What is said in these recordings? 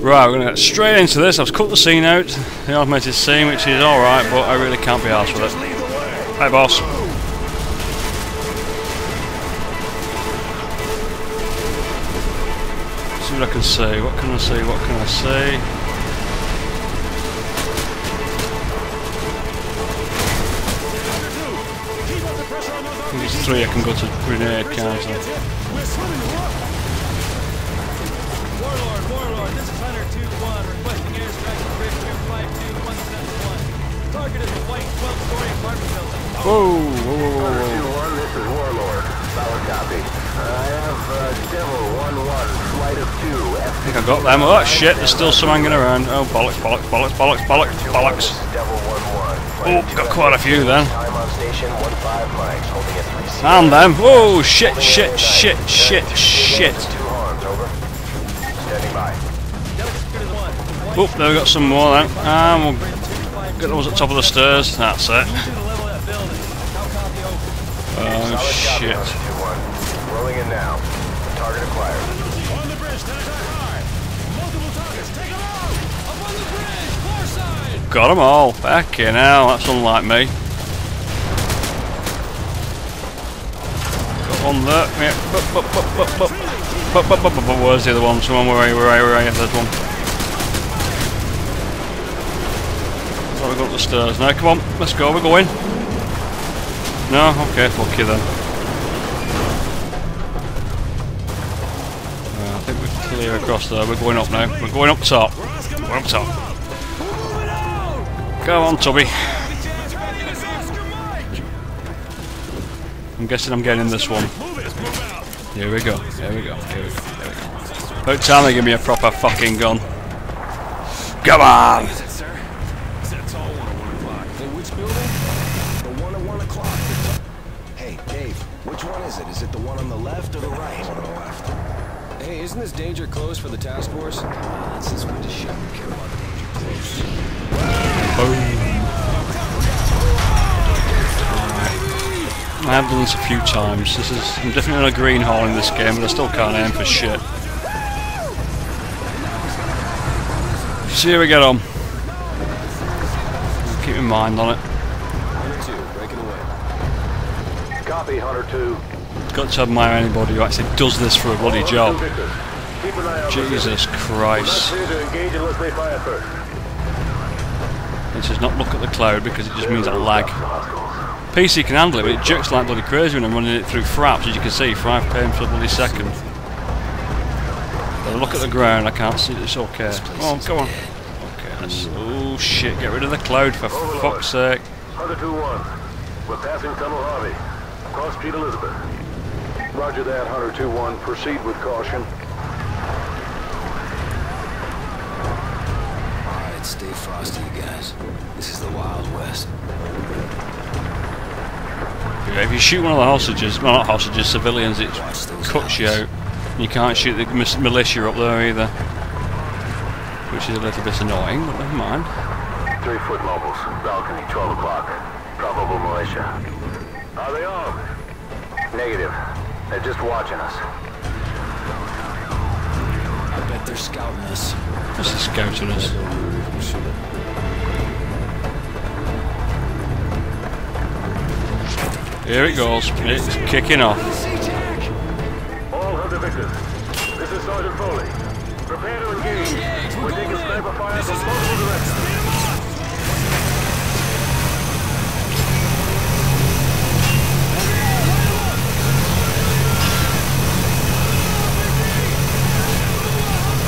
Right, we're going to get straight into this. I've cut the scene out, the automated scene, which is alright, but I really can't be arsed with it. Hey, boss. see what I can see. What can I see? What can I see? There's three I can go to grenade counter. Warlord, Warlord, this is Hunter 2-1, requesting airstrike on Bridge 52-171. Target is a white 12-story apartment building. Whoa, whoa, whoa, whoa, whoa. One, this is Warlord. Solid copy. I have uh, Devil 1-1, flight of 2, I think I got them. Oh shit, there's still some hanging around. Oh bollocks, bollocks, bollocks, bollocks, bollocks, bollocks. Devil 1-1. Oh, got quite a few then. Time on station, 1-5 mikes, holding at 3 And them. Whoa, shit, shit, shit, shit, shit. Two horns, over. Standing by. Oh, there we got some more then. And we'll get those at top of the stairs. That's it. To the level of that building. How copy over? Oh shit. Rolling in now. Target acquired. On the bridge, to attack high. Multiple targets, take them out. Up on the bridge, far side. Got them all. Back in now. That's unlike me. One there. Yeah. Bup, bup. Where's the other one? Someone, where are you? Where are you? Where are you? There's one. Right, we go up the stairs now. Come on, let's go. We're going. No? Okay, fuck you then. I think we're clear across there. We're going up now. We're going up top. We're up top. Go on, Tubby. I'm guessing I'm getting in this one. Here we go. Here we go. Here we go. Here we go. About time they give me a proper fucking gun. Come on! which building? The one at one o'clock. Hey, Dave, which one is it? Is it the one on the left or the right? on the left. Hey, isn't this danger close for the task force? Uh, since when does Shepard care about danger close? I have done this a few times. This is I'm definitely on a green hole in this game, but I still can't aim for shit. See how we get on. Keep my mind on it. Two, breaking away. Copy, Hunter 2. Got to admire anybody who actually does this for a bloody job. Victor. Keep an eye out for Jesus Christ. Clear to engage unless they fire first. It says not look at the cloud because it just means that lag. PC can handle it, but it jerks like bloody crazy when I'm running it through fraps, as you can see, 5 pm per bloody second. But I look at the ground, I can't see it's okay. Oh, go on. Okay, let's. Oh shit, get rid of the cloud for fuck's sake. Hunter 2-1. We're passing Tunnel Harvey. Cross Street Elizabeth. Roger that, Hunter 2-1. Proceed with caution. Alright, stay frosty, you guys. This is the Wild West. Yeah, if you shoot one of the hostages, well not hostages, civilians, it cuts you out. You can't shoot the militia up there either. Which is a little bit annoying, but never mind. Three foot mobiles. Balcony, 12 o'clock. Probable militia. Are they armed? Negative. They're just watching us. I bet they're scouting us. This is scouting us. Here it goes. It's kicking off. All. This is Sergeant Foley. Prepare to engage. We're taking sniper fire from multiple directions.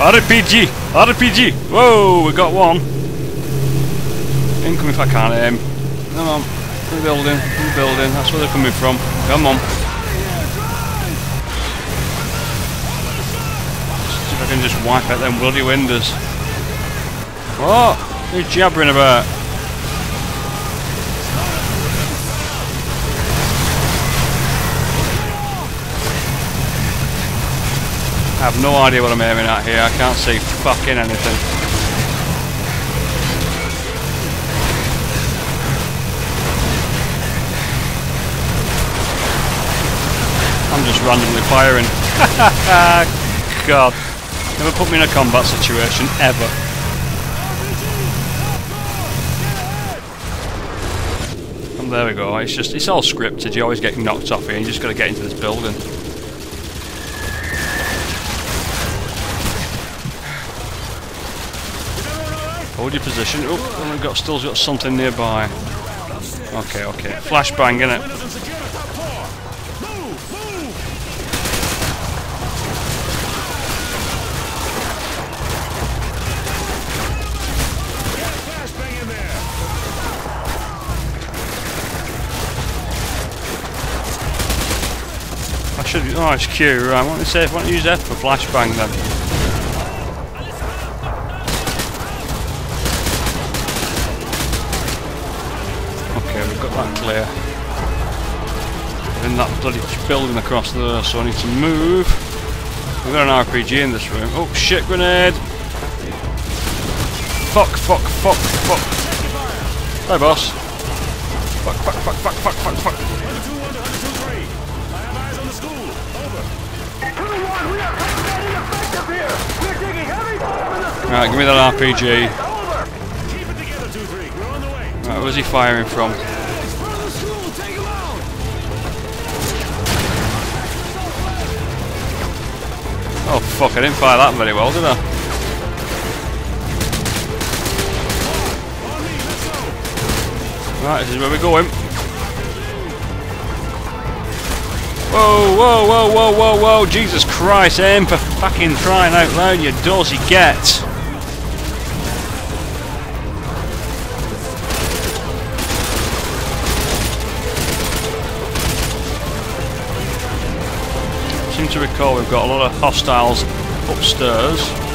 RPG! RPG! Whoa, we got one. Incoming if I can't aim. Come on. The building, the building. That's where they're coming from. Come on. See if I can just wipe out them bloody windows. What? What are you jabbering about? I have no idea what I'm aiming at here. I can't see fucking anything. Randomly firing. God. Never put me in a combat situation, ever. And there we go, it's just, it's all scripted, you always get knocked off here, you just gotta get into this building. Hold your position. Oh, we've got still got something nearby. Okay, okay. Flashbang, innit? Windows and secure the top floor. Move, move. Get a flashbang in there. I should. Oh, it's Q. Right. Why don't you say? Why don't you use F for flashbang then? Okay, we've got that clear. In that bloody building across there, so I need to move. We've got an RPG in this room. Oh shit! Grenade! Fuck! Fuck! Fuck! Fuck! Hi, boss. Fuck! Fuck! Fuck! Fuck! Fuck! Fuck! Fuck! Right, give me that RPG. Over. Keep it together, 2-3. We're on the way. Right, where's he firing from? Guys, front of the school. Take him out. Oh fuck, I didn't fire that very well, did I? On me. Let's go. Right, this is where we're going. Whoa, whoa, whoa, whoa, whoa, whoa, Jesus Christ, aim for fucking crying out loud, you dorsey get. Seem to recall we've got a lot of hostiles upstairs.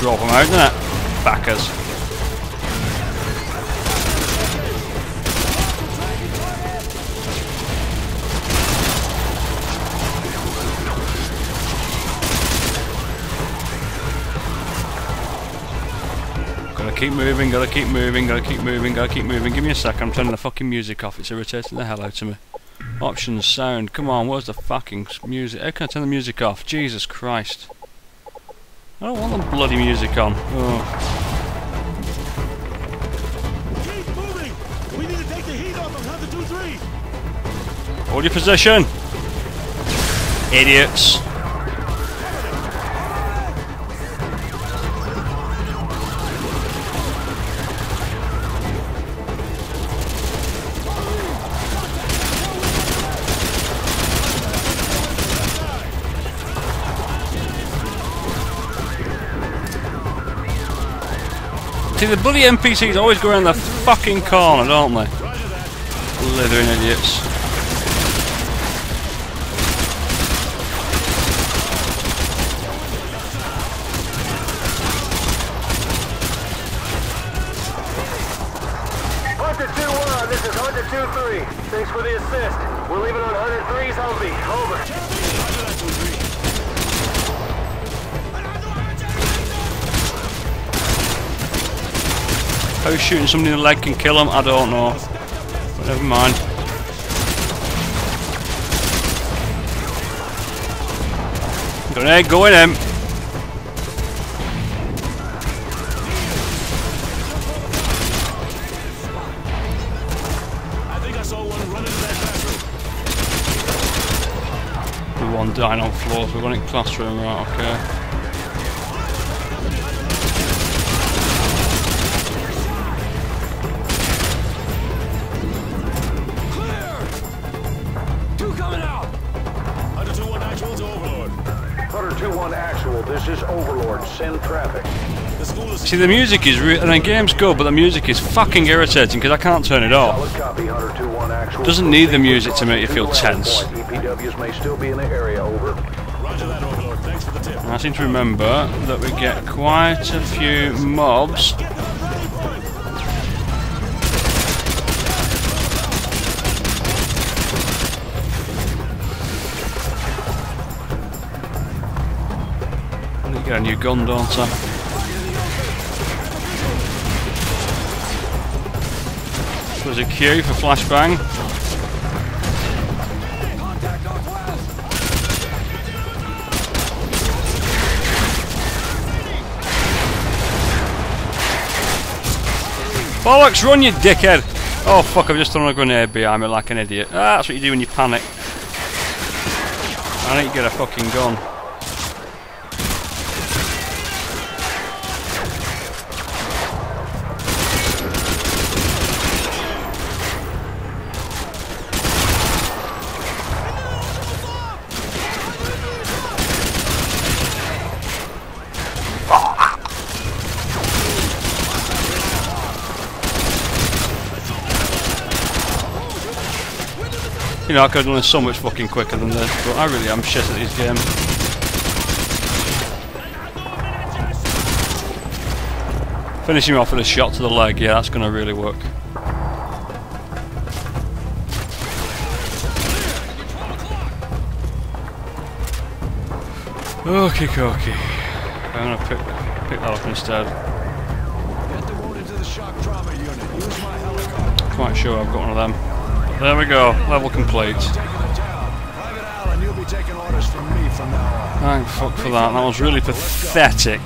Drop them out, innit? Backers. Gotta keep moving, gotta keep moving, gotta keep moving, gotta keep moving. Give me a sec, I'm turning the fucking music off. It's irritating the hell out of me. Options, sound. Come on, where's the fucking music? How can I turn the music off? Jesus Christ. Oh, I don't want the bloody music on. Oh. Keep moving. We need to take the heat off of 102-3. Hold your position! Idiots! See, the bloody NPCs always go around the fucking corner, don't they? Blithering idiots. Hunter 2-1, this is Hunter 2-3. Thanks for the assist. We're leaving on Hunter 3's Humvee. Over. How shooting somebody in the leg can kill him, I don't know. But never mind. Grenade going in. One dying on floor, so we're in classroom, right, okay. Actual, this is Overlord. Send traffic. The school is See, the music is re- and the game's good, but the music is fucking irritating because I can't turn it off. Solid copy, Hunter 2-1 actual. Doesn't need the music to make you feel tense. EPWs may still be in the area, over. Roger that, Overlord. Thanks for the tip. I seem to remember that we get quite a few mobs. Get a new gun, don't I? There's a queue for flashbang. Bollocks, run you dickhead! Oh fuck, I've just thrown a grenade behind me like an idiot. Ah, that's what you do when you panic. I need to get a fucking gun. You know, I could have done this so much fucking quicker than this, but I really am shit at these games. Finishing him off with a shot to the leg, yeah, that's gonna really work. Okay, okay. I'm gonna pick pick that up instead. To. Quite sure I've got one of them. There we go, level complete. Taking it down. Private Allen, you'll be taking orders from me from now on. Thank fuck for that. That was really pathetic.